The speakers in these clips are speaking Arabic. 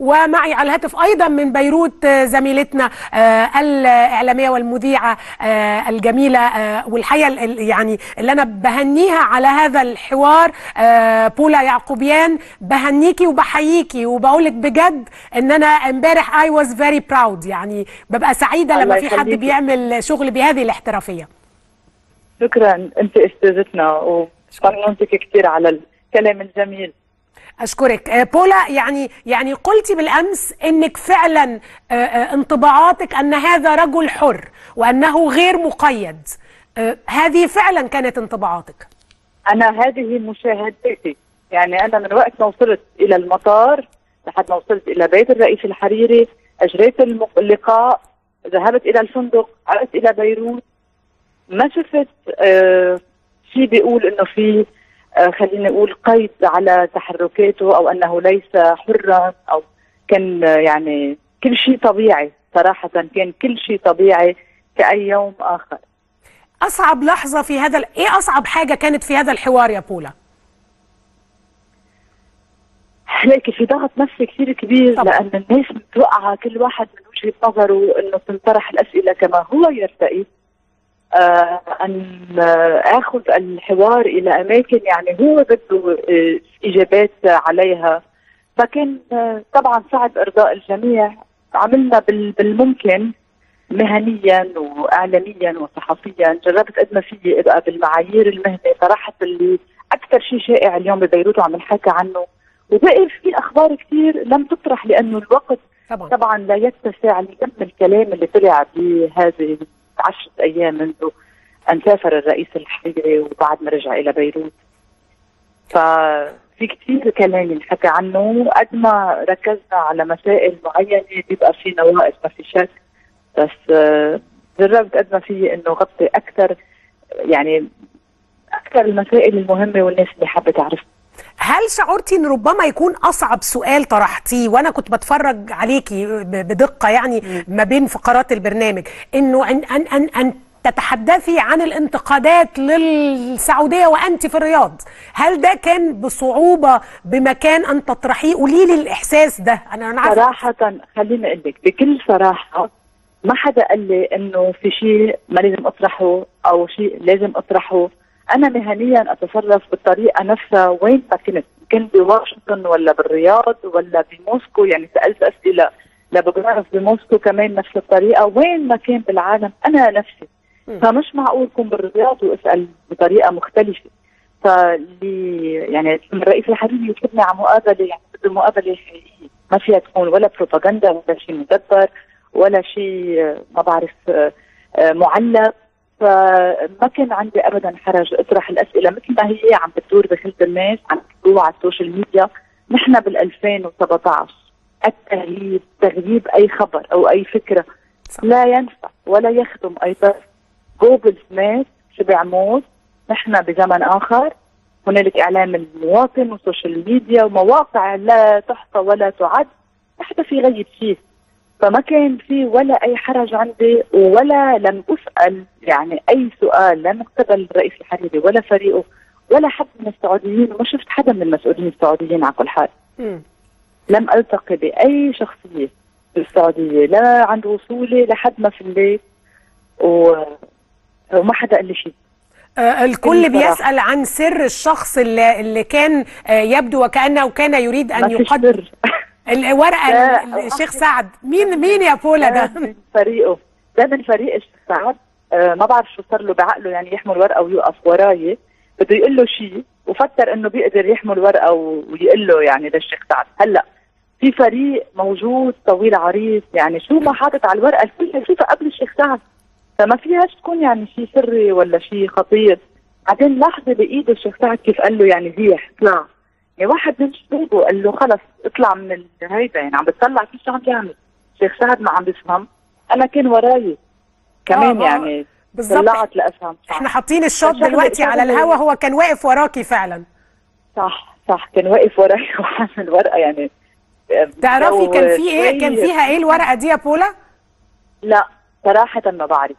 ومعي على الهاتف أيضا من بيروت زميلتنا الإعلامية والمذيعة الجميلة والحقيقة يعني اللي أنا بهنيها على هذا الحوار بولا يعقوبيان. بهنيكي وبحييكي وبقولك بجد إن أنا إمبارح I was very proud يعني ببقى سعيدة لما في حد بيعمل شغل بهذه الاحترافية. شكرا أنت أستاذتنا وطمنتك كثير على الكلام الجميل. أشكرك. بولا يعني يعني قلتي بالأمس إنك فعلا انطباعاتك أن هذا رجل حر وأنه غير مقيد. هذه فعلا كانت انطباعاتك؟ أنا هذه مشاهدتي. يعني أنا من وقت ما وصلت إلى المطار لحد ما وصلت إلى بيت الرئيس الحريري أجريت اللقاء ذهبت إلى الفندق عدت إلى بيروت ما شفت آه شيء بيقول إنه في آه خليني أقول قيد على تحركاته أو أنه ليس حرا أو كان آه يعني كل شيء طبيعي صراحة كان كل شيء طبيعي كأي يوم آخر. أصعب لحظة في هذا إيه أصعب حاجة كانت في هذا الحوار يا بولا؟ ليك في ضغط نفسي كثير كبير طبعا. لأن الناس متوقعه كل واحد من وجهة نظره إنه تنطرح الأسئلة كما هو يرتئي أن آخذ الحوار إلى أماكن يعني هو بده آه إجابات عليها. فكان آه طبعا صعب إرضاء الجميع عملنا بالممكن مهنيا واعلاميا وصحفيا. جربت قد ما فيي أبقى بالمعايير المهنة صراحة اللي أكثر شيء شائع اليوم ببيروت وعم نحكى عنه. وبقي في أخبار كثير لم تطرح لأنه الوقت طبعا, طبعا لا يتسع لكم الكلام اللي طلع بهذه عشرة أيام منذ أن سافر الرئيس الحريري وبعد ما رجع إلى بيروت. ففي كثير كلام ينحكى عنه قد ما ركزنا على مسائل معينة بيبقى في نواقص ما في شك. بس جربت قد ما في إنه غطي أكثر يعني أكثر المسائل المهمة والناس اللي حابة تعرفها. هل شعرتي إن ربما يكون أصعب سؤال طرحتيه؟ وأنا كنت بتفرج عليكي بدقة يعني ما بين فقرات البرنامج. إنه ان ان ان, أن تتحدثي عن الانتقادات للسعودية وأنت في الرياض. هل ده كان بصعوبة بمكان أن تطرحيه؟ قولي لي الإحساس ده. أنا أنا صراحة خليني أقول لك بكل صراحة ما حدا قال لي إنه في شيء ما لازم أطرحه أو شيء لازم أطرحه. أنا مهنيا أتصرف بالطريقة نفسها. وين ما كنت كنت بواشنطن ولا بالرياض ولا بموسكو؟ يعني سألت أسئلة. لبجرف بموسكو كمان نفس الطريقة. وين ما كان بالعالم أنا نفسي. فمش معقول كون بالرياض وأسأل بطريقة مختلفة. فاللي يعني الرئيس الحريري يطلبني على مقابلة. يعني بده مقابلة حقيقيه ما فيها تكون ولا بروباغندا ولا شيء مدبر ولا شيء ما بعرف معلق. فما كان عندي ابدا حرج أطرح الأسئلة مثل ما هي عم بتدور بخلد الناس عم بتدور على ال social media. نحن بال 2017 التغييب تغييب أي خبر أو أي فكرة صح. لا ينفع ولا يخدم أي طرف. جوجل ناس شو بيعمل؟ نحن بزمن آخر هنالك اعلام المواطن و social media ومواقع لا تحصى ولا تعد. حدا في يغيب شيء. فما كان في ولا أي حرج عندي ولا لم أسأل يعني أي سؤال لا من قبل الرئيس الحريري ولا فريقه ولا حد من السعوديين وما شفت حدا من المسؤولين السعوديين على كل حال. م. لم ألتقي بأي شخصية بالسعودية لا عند وصولي لحد ما في البيت و... وما حدا قال لي شيء. آه الكل بيسأل عن سر الشخص اللي, اللي كان آه يبدو وكأنه كان يريد أن يقدم الورقه الشيخ سعد. مين مين يا بولا ده؟ من فريقه. ده من فريق الشيخ سعد. آه ما بعرف شو صار له. بعقله يعني يحمل ورقة ويوقف وراي بده يقول له شيء وفكر إنه بيقدر يحمل ورقة ويقول له يعني للشيخ سعد. هلأ في فريق موجود طويل عريض يعني شو ما حاطط على الورقة؟ الكل يشوفها قبل الشيخ سعد. فما فيهاش تكون يعني شيء سري ولا شيء خطير. بعدين لحظة بايده الشيخ سعد كيف قال له يعني زيح اطلع واحد من شبابه قال له خلص اطلع من هيدا يعني عم بتطلع كيف شو عم تعمل الشيخ سعد ما عم بيفهم أنا كان وراي. كمان آه يعني بالظبط طلعت لأفهم. إحنا حاطين الشوت دلوقتي على الهوا هو كان واقف وراكي فعلا. صح صح. كان واقف وراي. وحامل ورقة يعني تعرفي كان في إيه؟ كان فيها إيه الورقة دي يا بولا؟ لا صراحة ما بعرف.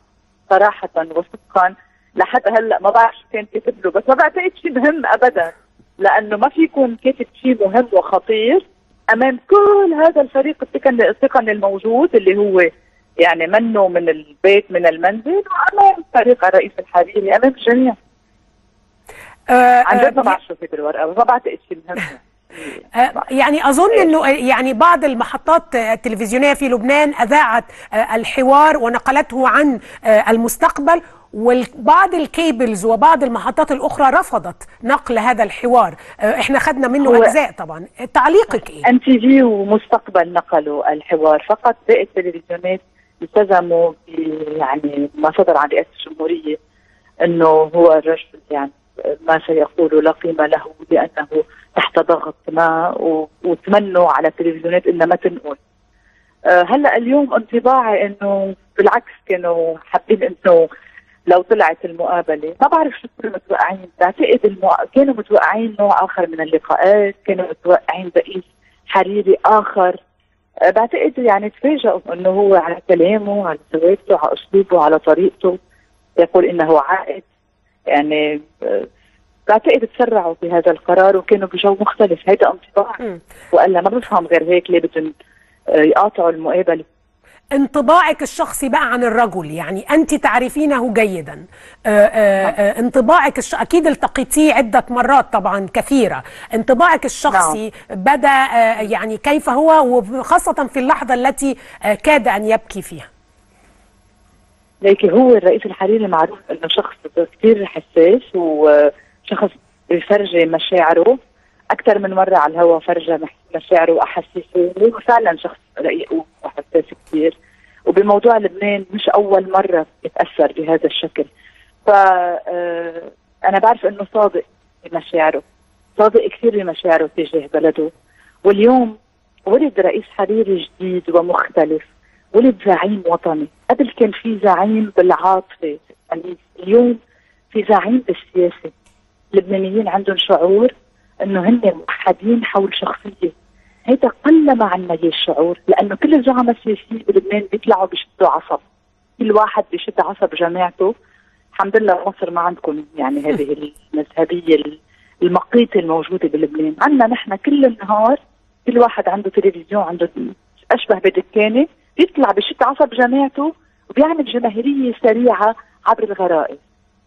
صراحة وصدقا لحد هلأ ما بعرف شو كان كاتب له بس ما بعتقد شيء مهم ابدا. لأنه ما في يكون كاتب شيء مهم وخطير أمام كل هذا الفريق التقني التقني الموجود اللي هو يعني منه من البيت من المنزل وأمام فريق الرئيس الحريري أمام الجميع. آه، عن جد ما آه، بعرف شو في بالورقة ما بعتقد شيء مهم يعني أظن إنه يعني بعض المحطات التلفزيونية في لبنان أذاعت آه، الحوار ونقلته عن آه، المستقبل وبعض الكيبلز وبعض المحطات الأخرى رفضت نقل هذا الحوار. آه، إحنا خدنا منه أجزاء طبعا. تعليقك إيه؟ أم تي في ومستقبل نقلوا الحوار فقط. باقي التلفزيونات التزموا يعني ما صدر عن رئاسة الجمهورية إنه هو الرجل يعني ما سيقول لا قيمة له لأنه تحت ضغط ما وتمنوا على التلفزيونات إنها ما تنقل. أه هلأ اليوم انطباعي إنه بالعكس كانوا حابين إنه لو طلعت المقابلة. ما بعرف شو كانوا متوقعين. بعتقد المو... كانوا متوقعين نوع آخر من اللقاءات كانوا متوقعين رئيس حريري آخر. أه بعتقد يعني تفاجئوا إنه هو على كلامه على ثوابته على أسلوبه على طريقته. يقول إنه عائد. يعني أه بعتقد تسرعوا في هذا القرار وكانوا بجو مختلف. هيدا انطباع. وإلا ما بفهم غير هيك ليه بدهم آه، يقاطعوا المقابلة. انطباعك الشخصي بقى عن الرجل يعني أنت تعرفينه جيدا. آه، آه، آه، انطباعك الش... أكيد التقيتيه عدة مرات طبعا كثيرة. انطباعك الشخصي بدأ آه، يعني كيف هو وخاصة في اللحظة التي آه، كاد أن يبكي فيها. لكن هو الرئيس الحريري معروف إنه شخص كثير حساس وشخص بيفرجي مشاعره. أكثر من مرة على الهواء فرجى مشاعره وأحاسيسه. هو فعلا شخص رقيق وحساس كثير وبموضوع لبنان مش أول مرة يتأثر بهذا الشكل. ف آه، أنا بعرف إنه صادق بمشاعره. صادق كثير بمشاعره تجاه بلده. واليوم ولد رئيس حريري جديد ومختلف. ولد زعيم وطني. قبل كان في زعيم بالعاطفة اليوم في زعيم بالسياسة. اللبنانيين عندهم شعور إنه هن موحدين حول شخصية. هيدا قل ما عنا الشعور لأنه كل الزعماء السياسيين بلبنان بيطلعوا بيشدوا عصب. كل واحد بيشد عصب جماعته. الحمد لله مصر ما عندكم يعني هذه المذهبية المقيتة الموجودة بلبنان. عندنا نحن كل النهار كل واحد عنده تلفزيون عنده أشبه بدكانة بيطلع بشد عصب جماعته وبيعمل جماهيرية سريعة عبر الغرائز.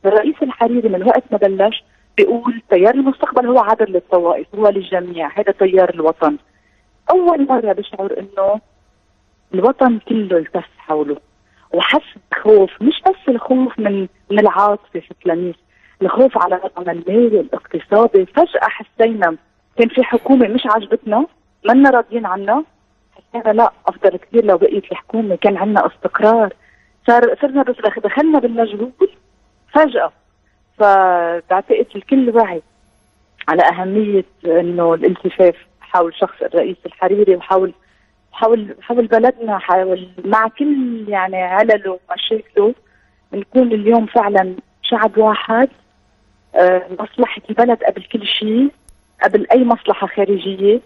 الرئيس الحريري من وقت ما بلش بيقول تيار المستقبل هو عبر للطوائف هو للجميع هذا تيار الوطن. أول مرة بشعر إنه الوطن كله التف حوله وحس بخوف مش بس الخوف من من العاطفة في التلاميذ الخوف على الوضع المالي الاقتصادي. فجأة حسينا كان في حكومة مش عجبتنا منا راضيين عنها. حسينا لا أفضل كثير لو بقيت الحكومة كان عندنا استقرار. صار صرنا بس دخ- دخلنا بالمجهول. فجأة فبعتقد الكل وعي على أهمية إنه الالتفاف حول شخص الرئيس الحريري وحول حول حول بلدنا حول مع كل يعني علله ومشاكله. نكون اليوم فعلا شعب واحد آه، مصلحة البلد قبل كل شيء قبل أي مصلحة خارجية.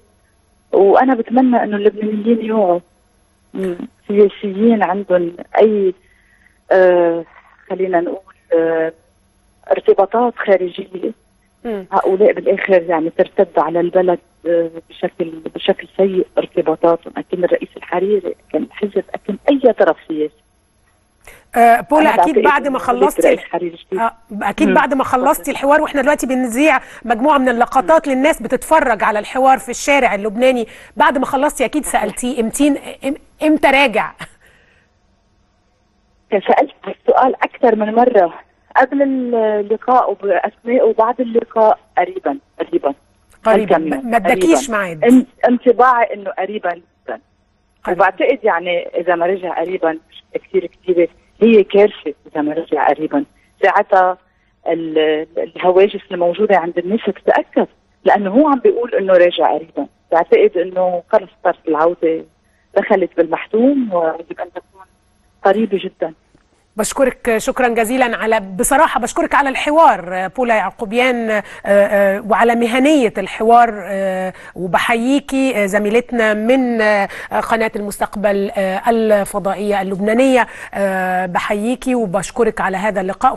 وأنا بتمنى إنه اللبنانيين يوعوا سياسيين عندهم أي آه خلينا نقول آه ارتباطات خارجية. مم. هؤلاء بالآخر يعني ترتد على البلد آه بشكل بشكل سيء ارتباطاتهم. أكن الرئيس الحريري أكن حزب أكن أي طرف سياسي. آه، بولا أكيد بعد ما خلصتي. آه، أكيد. بعد ما خلصتي الحوار وإحنا دلوقتي بنذيع مجموعة من اللقطات للناس بتتفرج على الحوار في الشارع اللبناني. بعد ما خلصتي أكيد سألتيه امتين إمتى راجع؟ سألت السؤال أكثر من مرة. قبل اللقاء وبأثناء وبعد اللقاء قريبا قريبا. قريبا. ما قريباً. ميعاد. إن- انطباعي إنه قريبا جدا. وبعتقد يعني إذا ما رجع قريبا كثير كثيره هي كارثة إذا ما رجع قريبا. ساعتها ال- الهواجس الموجوده عند الناس تتأكد. لأنه هو عم بيقول إنه راجع قريبا. بعتقد إنه خلص صارت العودة دخلت بالمحتوم ويجب أن تكون قريبة جدا. بشكرك شكرا جزيلا على بصراحة بشكرك على الحوار بولا يعقوبيان آه، آه، وعلى مهنية الحوار آه، وبحييكي زميلتنا من قناة المستقبل الفضائية اللبنانية بحييكي وبشكرك على هذا اللقاء.